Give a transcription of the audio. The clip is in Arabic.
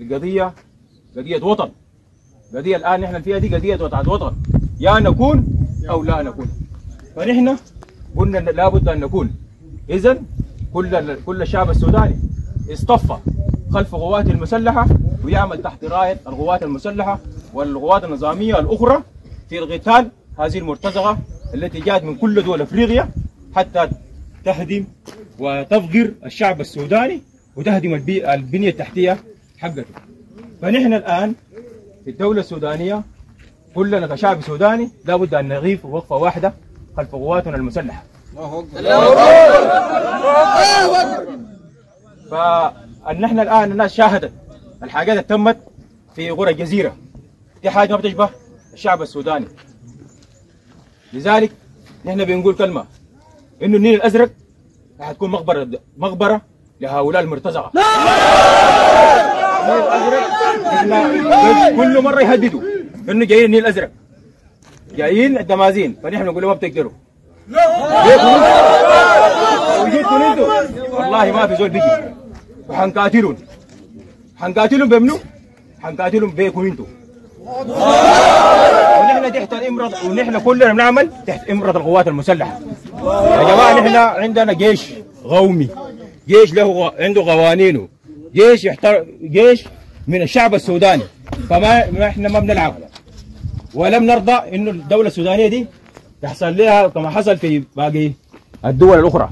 القضية قضية وطن. قضية الآن نحن فيها دي قضية وطن وطن. يا نكون أو لا نكون. فنحن قلنا لابد أن نكون. إذا كل كل الشعب السوداني اصطف خلف قواته المسلحة ويعمل تحت راية القوات المسلحة والقوات النظامية الأخرى في القتال هذه المرتزقة التي جاءت من كل دول أفريقيا حتى تهدم وتفجر الشعب السوداني وتهدم البنية التحتية حقته. فنحن الآن في الدولة السودانية كلنا كشعب سوداني لابد أن نغيف وقفة واحدة خلف قواتنا المسلحة. فأن نحن الآن الناس شاهدت الحاجات اللي تمت في قرى الجزيرة. دي حاجة ما بتشبه الشعب السوداني. لذلك نحن بنقول كلمة إنه النيل الأزرق حتكون مقبرة مقبرة لهؤلاء المرتزقة. النيل الأزرق إحنا كل مرة يهددوا إنه جايين النيل الأزرق. جايين الدمازين. فنحن نقول لهم ما بتقدروا. والله ما في زول بيجي. وحنقاتلهم. حنقاتلهم بمنو؟ حنقاتلهم بيكم أنتم الامرض ونحن كلنا بنعمل تحت امرض القوات المسلحة. يا جماعة نحن عندنا جيش قومي جيش له. عنده قوانينه. جيش يحتر... جيش من الشعب السوداني. فما ما إحنا ما بنلعب. ولم نرضى إنه الدولة السودانية دي يحصل لها كما حصل في باقي الدول الأخرى.